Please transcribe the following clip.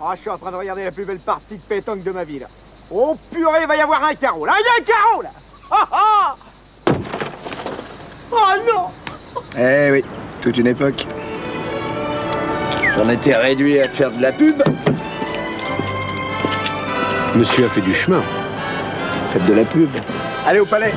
Ah, je suis en train de regarder la plus belle partie de pétanque de ma vie, là. Oh purée, il va y avoir un carreau, là Il y a un carreau, là ah, ah Oh non Eh oui, toute une époque. J'en étais réduit à faire de la pub. Monsieur a fait du chemin. Faites de la pub. Allez au palais